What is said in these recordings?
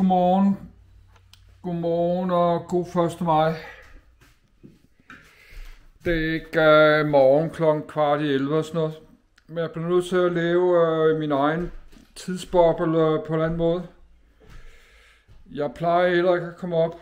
Godmorgen. Godmorgen og god 1. maj. Det er ikke uh, morgen kl. kvart i 11 og sådan noget. Men jeg bliver nødt til at leve uh, min egen tidsboble uh, på en anden måde. Jeg plejer heller ikke at komme op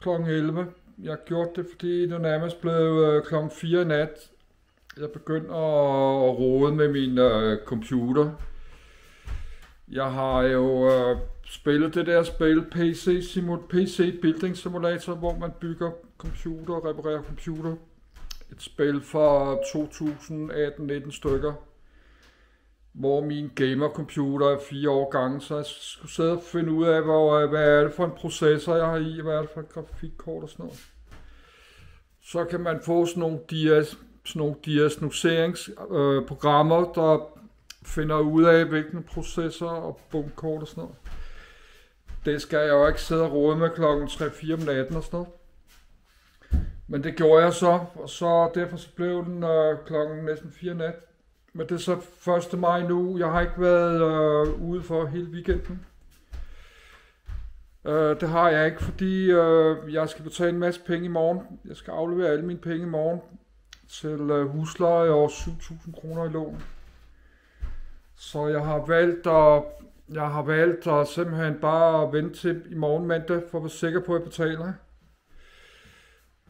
kl. 11. Jeg har gjort det, fordi det nærmest blev uh, kl. 4 i nat. Jeg begyndte at, at rode med min uh, computer. Jeg har jo øh, spillet det der spil PC, Simul PC Building Simulator, hvor man bygger computer og reparerer computer. Et spil fra 2018-19 stykker, hvor min gamercomputer er fire år gammel, så jeg skulle sidde og finde ud af, hvor, øh, hvad er det for en processor, jeg har i, hvad er det for et grafikkort og sådan noget. Så kan man få sådan nogle dias, sådan nogle diagnoseringsprogrammer, øh, der finder ud af, hvilken processor og bundkort og sådan noget. Det skal jeg jo ikke sidde og rode med klokken 3-4 om natten og sådan noget. Men det gjorde jeg så, og så derfor så blev den øh, klokken næsten 4 nat. Men det er så 1. maj nu. Jeg har ikke været øh, ude for hele weekenden. Øh, det har jeg ikke, fordi øh, jeg skal betale en masse penge i morgen. Jeg skal aflevere alle mine penge i morgen til øh, husleje og 7.000 kroner i lån. Så jeg har valgt at jeg har valgt at simpelthen bare vente til i morgen mandag, for at være sikker på, at jeg betaler.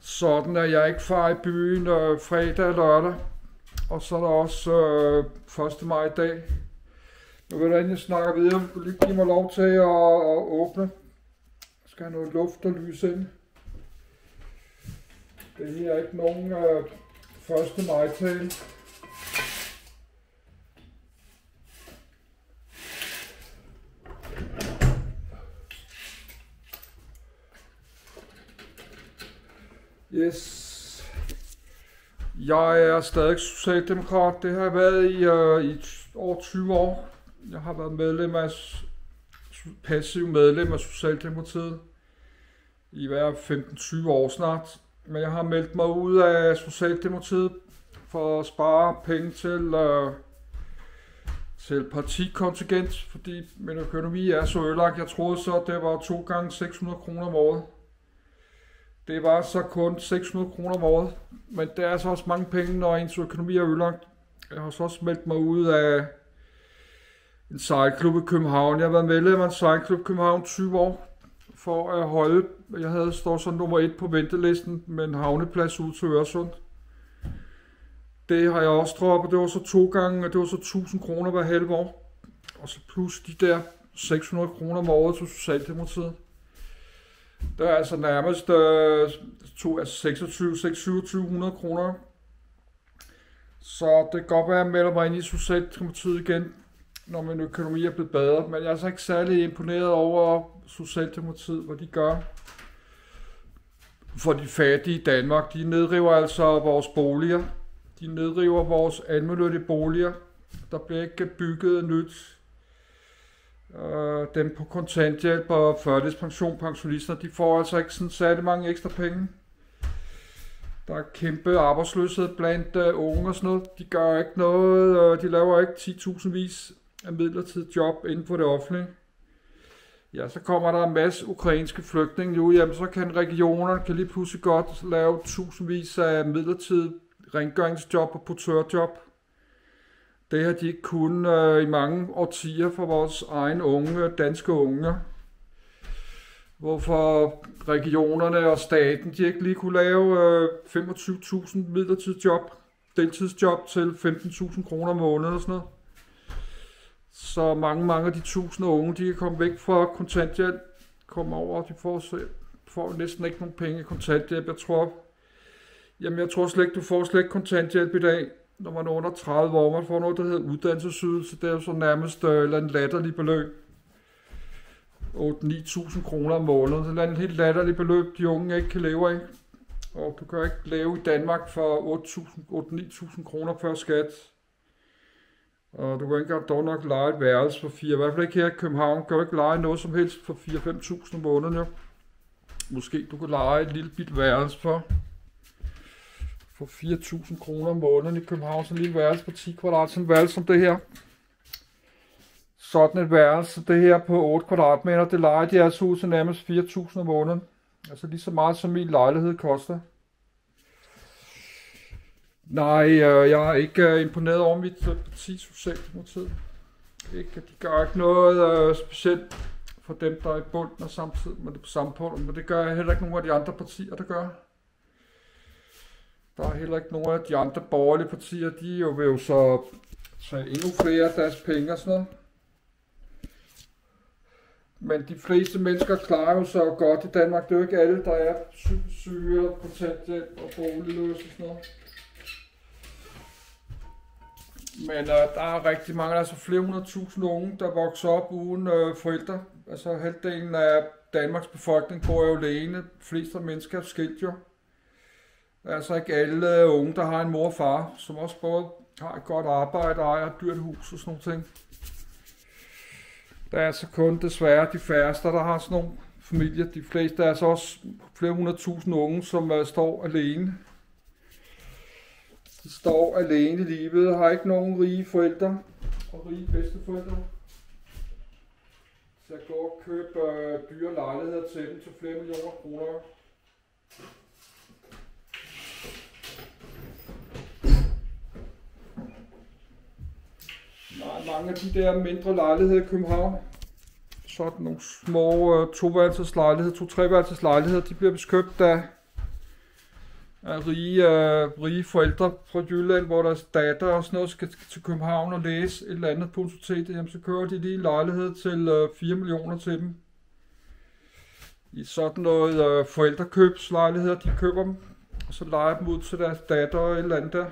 Sådan at jeg ikke far i byen øh, fredag og lørdag. Og så er der også øh, 1. maj i dag. Nu vil jeg snakke videre. Du lige give mig lov til at, at åbne. Jeg skal have noget luft og lys ind. Det her er ikke nogen øh, 1. maj til. Yes. Jeg er stadig socialdemokrat. Det har jeg været i, øh, i over 20 år. Jeg har været medlem af, passiv medlem af Socialdemokratiet i hver 15-20 år snart. Men jeg har meldt mig ud af Socialdemokratiet for at spare penge til, øh, til partikontingent, fordi min økonomi er så ødelagt. Jeg troede så, at det var to gange 600 kroner om året. Det var så kun 600 kroner om året, men det er altså også mange penge, når ens økonomi er ødelagt. Jeg har så også meldt mig ud af en sejlklub i København. Jeg har været medlem af en sejlklub i København 20 år for at holde. Jeg havde stået som nummer et på ventelisten med en havneplads ud til Øresund. Det har jeg også droppet. Det var så to gange, det var så 1000 kroner hver halve år. Og så plus de der 600 kroner om året til Socialdemokratiet. Det er altså nærmest øh, to, altså 26, 2600 kroner. Så det kan godt være, at jeg melder mig ind i Socialdemokratiet igen, når min økonomi er blevet bedre. Men jeg er altså ikke særlig imponeret over Socialdemokratiet, hvad de gør for de fattige i Danmark. De nedriver altså vores boliger. De nedriver vores almindelige boliger. Der bliver ikke bygget nyt Øh, dem på kontanthjælp og førtidspension, pensionister, de får altså ikke sådan særlig mange ekstra penge. Der er kæmpe arbejdsløshed blandt øh, unge og sådan noget. De gør ikke noget, øh, de laver ikke 10.000 vis af midlertidige job inden for det offentlige. Ja, så kommer der en masse ukrainske flygtninge nu, jamen så kan regionerne kan lige pludselig godt lave tusindvis af midlertidige rengøringsjob og portørjob. Det har de ikke kunnet øh, i mange årtier for vores egen unge, danske unge. Hvorfor regionerne og staten, de ikke lige kunne lave øh, 25.000 midlertidigt job, deltidsjob til 15.000 kroner om måneden og sådan noget. Så mange, mange af de tusinder unge, de kan komme væk fra kontanthjælp, komme over, og de får, får næsten ikke nogen penge i kontanthjælp. Jeg tror, jamen jeg tror slet ikke, du får slet ikke kontanthjælp i dag når man er under 30 år, man får noget, der hedder uddannelsesydelse. Det er jo så nærmest øh, en latterlig beløb. 8-9.000 kroner om måneden. Det er et helt latterligt beløb, de unge ikke kan leve af. Og du kan ikke leve i Danmark for 8-9.000 kroner før skat. Og du kan ikke engang dog nok lege et værelse for 4. I hvert fald ikke her i København. Kan du ikke lege noget som helst for 4-5.000 om måneden, jo. Måske du kan lege et lille bit værelse for for 4.000 kroner om måneden i København, sådan en lille værelse på 10 kvadrat, sådan en værelse som det her. sådan et værelse, det her på 8 kvadratmeter, det leger de altså ud til nærmest 4.000 om måneden. Altså lige så meget som min lejlighed koster. Nej, øh, jeg er ikke øh, imponeret over mit øh, parti Socialdemokratiet. Ikke, de gør ikke noget øh, specielt for dem, der er i bunden og samtidig med det på samme punkt, men det gør heller ikke nogen af de andre partier, der gør. Der er heller ikke nogen af de andre borgerlige partier, de jo vil jo så tage endnu flere af deres penge og sådan noget. Men de fleste mennesker klarer jo så godt i Danmark. Det er jo ikke alle, der er syge og kontanthjælp og boligløse og sådan noget. Men øh, der er rigtig mange, altså flere hundrede tusind unge, der vokser op uden øh, forældre. Altså halvdelen af Danmarks befolkning bor jo alene. De fleste mennesker er skilt jo. Der er altså ikke alle unge, der har en mor og far, som også både har et godt arbejde og ejer et dyrt hus og sådan nogle ting. Der er altså kun desværre de færreste, der har sådan nogle familier. De fleste er altså også flere hundrede tusind unge, som uh, står alene. De står alene i livet og har ikke nogen rige forældre og rige bedsteforældre. Så jeg går og køber uh, øh, dyre lejligheder til dem til flere millioner kroner. Nej, mange af de der mindre lejligheder i København, sådan nogle små øh, toværelseslejligheder, to-treværelseslejligheder, de bliver beskøbt af, af rige, øh, rige forældre fra Jylland, hvor deres datter og sådan noget skal til København og læse et eller andet på universitetet, jamen så kører de lige en lejlighed til øh, 4 millioner til dem. I sådan noget øh, forældrekøbslejligheder, de køber dem, og så leger dem ud til deres datter og et eller andet der.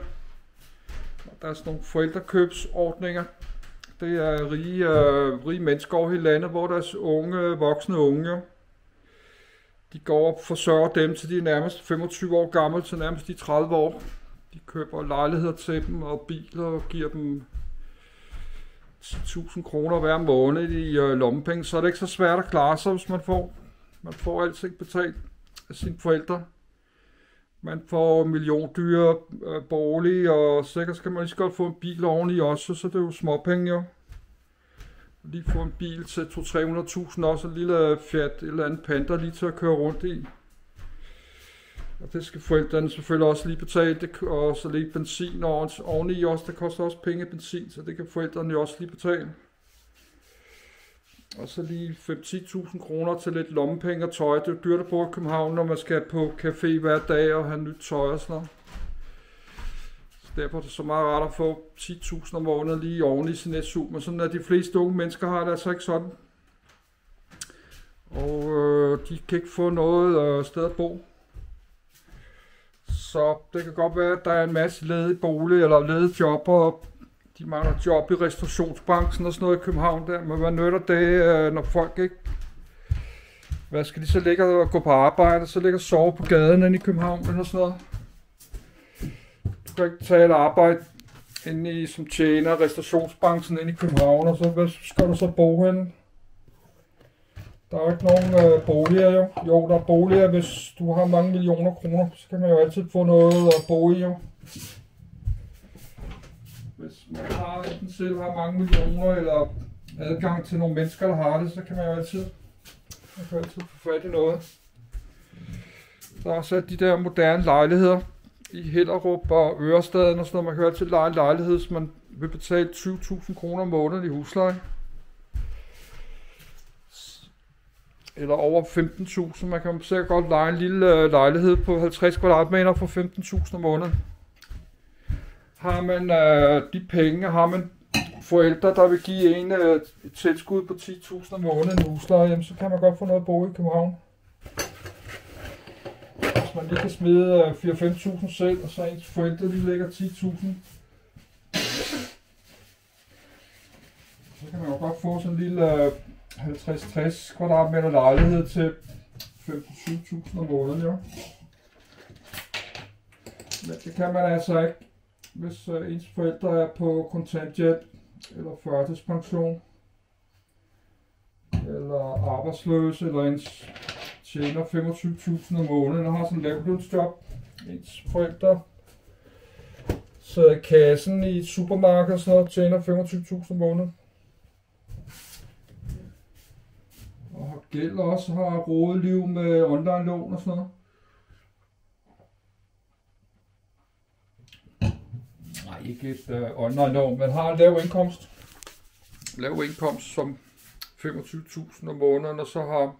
Der er sådan nogle forældrekøbsordninger. Det er rige, øh, rige mennesker over hele landet, hvor deres unge, øh, voksne unge, de går og forsørger dem til de er nærmest 25 år gamle, til nærmest de 30 år. De køber lejligheder til dem og biler og giver dem 10.000 kroner hver måned i øh, lommepenge, så er det ikke så svært at klare sig, hvis man får, man får alting betalt af sine forældre. Man får milliondyre øh, bolig, og sikkert skal man lige så godt få en bil oveni også, så det er jo småpenge jo. Lige få en bil til 200-300.000 også, en lille Fiat, et eller andet Panda lige til at køre rundt i. Og det skal forældrene selvfølgelig også lige betale, det, og så lige benzin og oveni også, det koster også penge benzin, så det kan forældrene jo også lige betale. Og så lige 5-10.000 kroner til lidt lommepenge og tøj. Det er dyrt at bo i København, når man skal på café hver dag og have nyt tøj og sådan noget. Så derfor er det så meget rart at få 10.000 om måneden lige oven i sin SU. Men sådan er de fleste unge mennesker har det altså ikke sådan. Og øh, de kan ikke få noget øh, sted at bo. Så det kan godt være, at der er en masse ledige bolig eller ledige jobber de mangler job i restaurationsbranchen og sådan noget i København der, men hvad nytter det, øh, når folk ikke... Hvad skal de så ligge og gå på arbejde, så ligge og sove på gaden inde i København eller sådan noget? Du kan ikke tage et arbejde inde i, som tjener restaurationsbranchen inde i København, og så hvad skal du så bo henne? Der er jo ikke nogen øh, boliger jo. Jo, der er boliger, hvis du har mange millioner kroner, så kan man jo altid få noget at bo i jo hvis man har enten selv har mange millioner, eller adgang til nogle mennesker, der har det, så kan man jo altid, man kan altid få fat i noget. Der er så de der moderne lejligheder i Hellerup og Ørestaden og sådan noget. Man kan jo altid leje en lejlighed, hvis man vil betale 20.000 kroner om måneden i husleje. Eller over 15.000. Man kan sikkert godt lege en lille øh, lejlighed på 50 kvadratmeter for 15.000 om måneden. Har man øh, de penge, har man forældre, der vil give en øh, et tilskud på 10.000 om måneden husleje, jamen, så kan man godt få noget at bo i København. Hvis man lige kan smide øh, 4-5.000 selv, og så ens forældre lige lægger 10.000. Så kan man jo godt få sådan en lille øh, 50-60 kvadratmeter lejlighed til 5-7.000 om måneden, jo. Men det kan man altså ikke hvis øh, ens forældre er på kontanthjælp eller førtidspension eller arbejdsløse, eller ens tjener 25.000 om måneden og har sådan en lavlønsjob. Ens forældre sidder i kassen i et supermarked og så tjener 25.000 om måneden. gæld også har rådeliv med online lån og sådan noget. Ikke et øh, online lån, men har en lav indkomst. Lav indkomst som 25.000 om måneden, og så har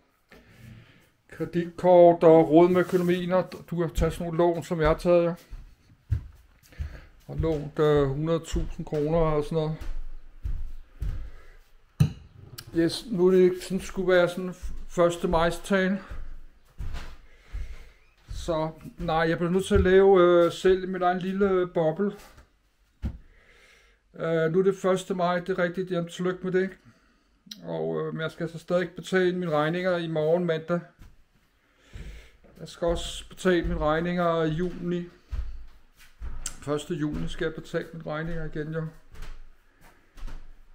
kreditkort og råd med økonomien, og du kan tage sådan nogle lån, som jeg har taget, ja. Og lånt øh, 100.000 kroner og sådan noget. Yes, nu er det ikke sådan, skulle være sådan 1. maj tale. Så nej, jeg bliver nødt til at lave øh, selv min egen lille boble. Øh, nu er det 1. maj, det er rigtigt, jamen tillykke med det. Og øh, jeg skal så stadig betale mine regninger i morgen mandag. Jeg skal også betale mine regninger i juni. 1. juni skal jeg betale mine regninger igen, jo.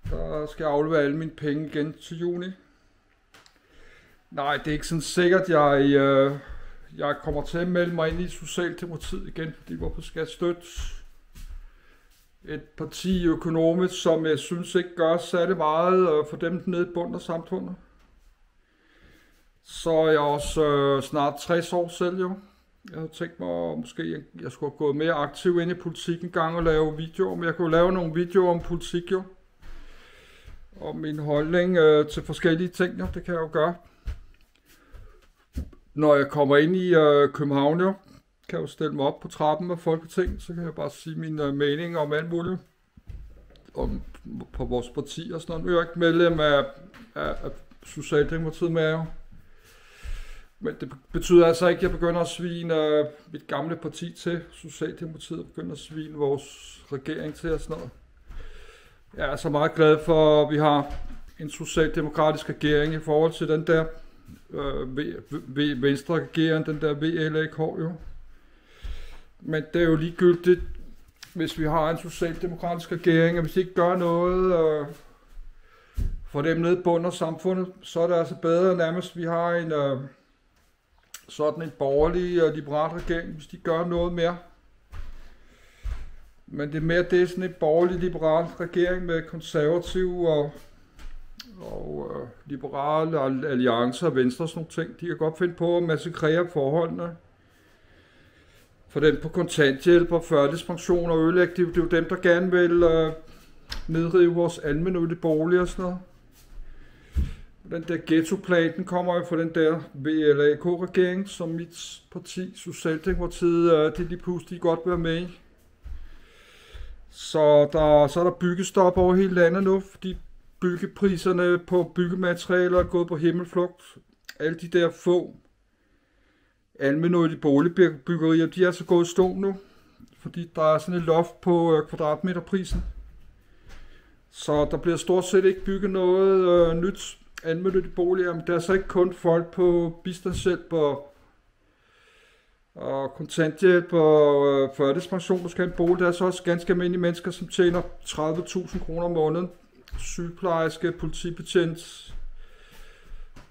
Der skal jeg aflevere alle mine penge igen til juni. Nej, det er ikke sådan sikkert, jeg, øh, jeg kommer til at melde mig ind i Socialdemokratiet igen, fordi hvorfor skal jeg støtte et parti økonomisk, som jeg synes ikke gør særlig meget for dem nede i bunden af samfundet. Så er jeg også øh, snart 60 år selv jo. Jeg havde tænkt mig, at måske jeg, jeg skulle have gået mere aktiv ind i politik en gang og lave videoer, men jeg kunne lave nogle videoer om politik jo. Og min holdning øh, til forskellige ting, jo, det kan jeg jo gøre. Når jeg kommer ind i øh, København jo, kan jo stille mig op på trappen af Folketinget, så kan jeg bare sige min øh, mening om alt muligt. Om, på vores parti og sådan noget. Nu er jeg ikke medlem af, af, af Socialdemokratiet med jo. Men det betyder altså ikke, at jeg begynder at svine øh, mit gamle parti til. Socialdemokratiet begynder at svine vores regering til og sådan noget. Jeg er så meget glad for, at vi har en socialdemokratisk regering i forhold til den der øh, v, v, venstre regering, den der VLAK jo. Men det er jo ligegyldigt, hvis vi har en socialdemokratisk regering, og hvis de ikke gør noget øh, for dem nede på under samfundet, så er det altså bedre nærmest, vi har en øh, sådan en borgerlig og liberal regering, hvis de gør noget mere. Men det er mere det er sådan en borgerlig liberal regering med konservative og, og øh, liberale alliancer og venstre og sådan nogle ting. De kan godt finde på at massakrere forholdene for dem på kontanthjælp og førtidspension og ødelægge. Det, er jo dem, der gerne vil øh, nedrive vores almindelige boliger og sådan noget. Den der ghettoplan, den kommer jo fra den der VLAK-regering, som mit parti, Socialdemokratiet, øh, det de pludselig godt vil være med i. Så, der, så er der byggestop over hele landet nu, fordi byggepriserne på byggematerialer er gået på himmelflugt. Alle de der få almennyttige boligbyggerier, de er så gået stå nu, fordi der er sådan et loft på øh, kvadratmeterprisen. Så der bliver stort set ikke bygget noget øh, nyt almennyttige boliger, men det er så ikke kun folk på bistandshjælp og, og kontanthjælp og øh, førtidspension, der skal have en bolig. Der er så også ganske almindelige mennesker, som tjener 30.000 kroner om måneden. Sygeplejerske, politibetjent,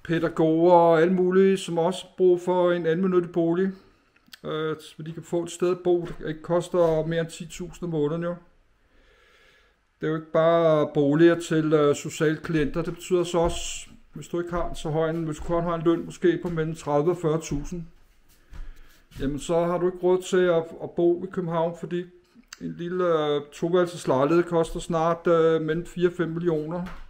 pædagoger og alle mulige, som også brug for en almindelig bolig. Øh, så de kan få et sted at bo, det ikke koster mere end 10.000 om måneden jo. Det er jo ikke bare boliger til øh, sociale klienter. Det betyder så også, hvis du ikke har så høj en, hvis du kun har en løn måske på mellem 30 og 40.000, jamen så har du ikke råd til at, at bo i København, fordi en lille øh, toværelses lejlighed koster snart øh, mellem 4-5 millioner.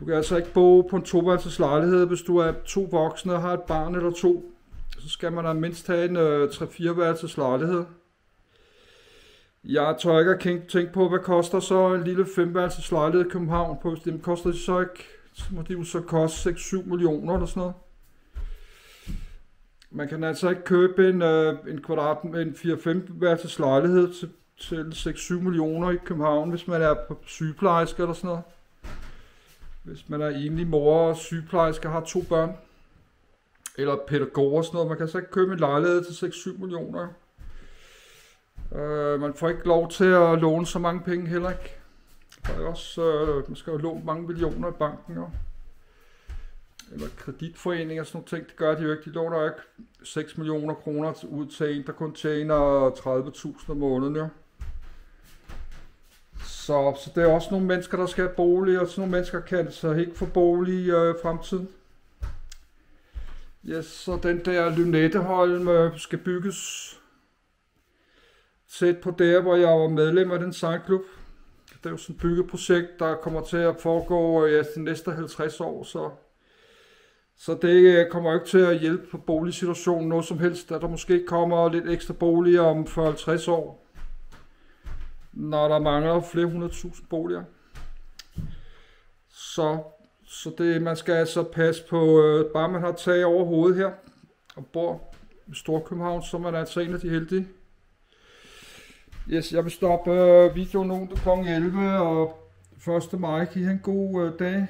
Du kan altså ikke bo på en toværelses lejlighed, hvis du er to voksne og har et barn eller to. Så skal man da mindst have en øh, 3-4 værelses lejlighed. Jeg tør ikke at tænke på, hvad koster så en lille femværelses lejlighed i København på. Det koster det så ikke, så må det jo så koste 6-7 millioner eller sådan noget. Man kan altså ikke købe en, øh, en kvadrat, en 4-5 værelses lejlighed til, til 6-7 millioner i København, hvis man er på sygeplejerske eller sådan noget. Hvis man er enlig mor og sygeplejerske har to børn. Eller pædagoger og sådan noget. Man kan så ikke købe en lejlighed til 6-7 millioner. Øh, man får ikke lov til at låne så mange penge heller ikke. Der er også, øh, man skal jo låne mange millioner i banken jo. Eller kreditforeninger og sådan nogle ting, det gør de jo ikke. De låner ikke 6 millioner kroner ud til en, der kun tjener 30.000 om måneden jo. Så, så det er også nogle mennesker, der skal have bolig, og sådan nogle mennesker kan så ikke få bolig i øh, fremtiden. Yes, så den der Lynetteholm øh, skal bygges tæt på der, hvor jeg var medlem af den sangklub. Det er jo sådan et byggeprojekt, der kommer til at foregå øh, ja, de næste 50 år, så, så det øh, kommer ikke til at hjælpe på boligsituationen noget som helst, da der måske kommer lidt ekstra boliger om 40-50 år, når der mangler flere hundrede tusind boliger. Så, så det, man skal altså passe på, øh, bare man har tag over hovedet her, og bor i Storkøbenhavn, så er man altså en af de heldige. Yes, jeg vil stoppe øh, videoen nu kl. 11, og 1. maj. Giv en god øh, dag.